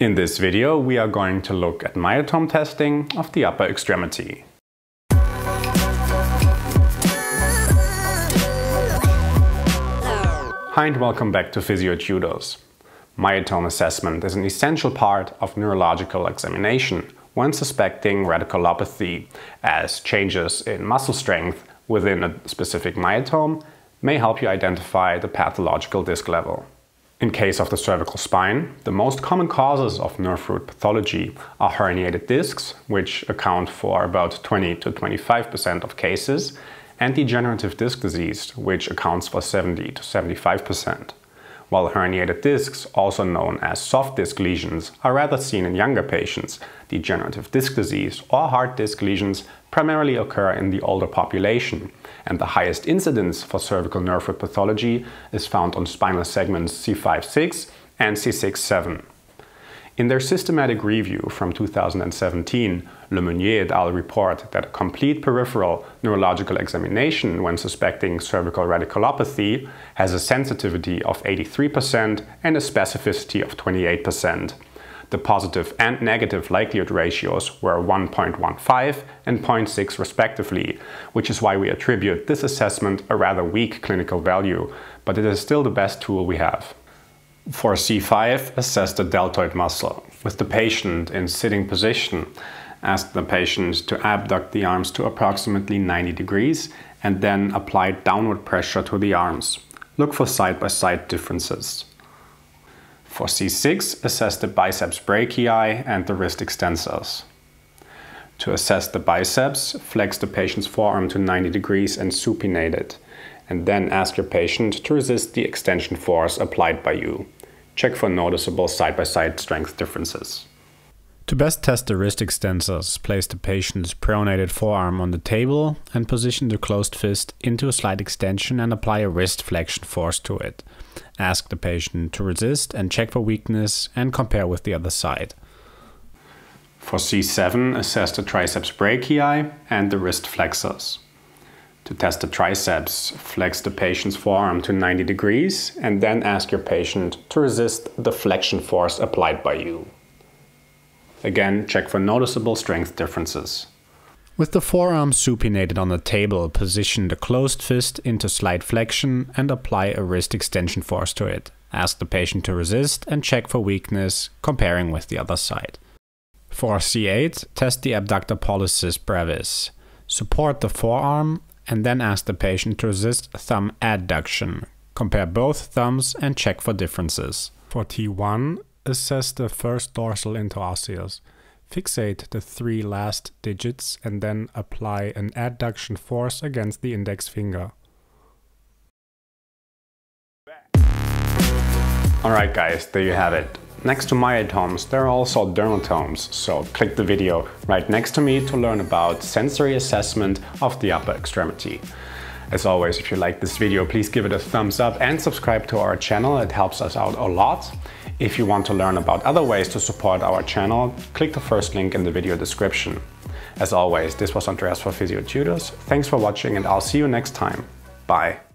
In this video we are going to look at myotome testing of the upper extremity. Hi and welcome back to PhysioTutors. Myotome assessment is an essential part of neurological examination when suspecting radiculopathy as changes in muscle strength within a specific myotome may help you identify the pathological disc level. In case of the cervical spine, the most common causes of nerve root pathology are herniated discs, which account for about 20 to 25% of cases, and degenerative disc disease, which accounts for 70 to 75%. While herniated discs, also known as soft disc lesions, are rather seen in younger patients, degenerative disc disease or hard disc lesions primarily occur in the older population, and the highest incidence for cervical nerve root pathology is found on spinal segments C5-6 and C6-7. In their systematic review from 2017, Lemeunier et al. report that a complete peripheral neurological examination when suspecting cervical radiculopathy has a sensitivity of 83% and a specificity of 28%. The positive and negative likelihood ratios were 1.15 and 0.6 respectively, which is why we attribute this assessment a rather weak clinical value, but it is still the best tool we have. For C5, assess the deltoid muscle. With the patient in sitting position, ask the patient to abduct the arms to approximately 90 degrees and then apply downward pressure to the arms. Look for side-by-side -side differences. For C6, assess the biceps brachii and the wrist extensors. To assess the biceps, flex the patient's forearm to 90 degrees and supinate it, and then ask your patient to resist the extension force applied by you. Check for noticeable side-by-side -side strength differences. To best test the wrist extensors, place the patient's pronated forearm on the table and position the closed fist into a slight extension and apply a wrist flexion force to it. Ask the patient to resist and check for weakness and compare with the other side. For C7, assess the triceps brachii and the wrist flexors. To test the triceps, flex the patient's forearm to 90 degrees and then ask your patient to resist the flexion force applied by you. Again, check for noticeable strength differences. With the forearm supinated on the table, position the closed fist into slight flexion and apply a wrist extension force to it. Ask the patient to resist and check for weakness, comparing with the other side. For C8, test the abductor pollicis brevis. Support the forearm and then ask the patient to resist thumb adduction. Compare both thumbs and check for differences. For T1, assess the first dorsal interosseous. Fixate the three last digits and then apply an adduction force against the index finger. Alright guys, there you have it. Next to myotomes, there are also dermatomes, so click the video right next to me to learn about sensory assessment of the upper extremity. As always, if you like this video, please give it a thumbs up and subscribe to our channel, it helps us out a lot. If you want to learn about other ways to support our channel, click the first link in the video description. As always, this was Andreas for PhysioTutors. Thanks for watching and I'll see you next time. Bye.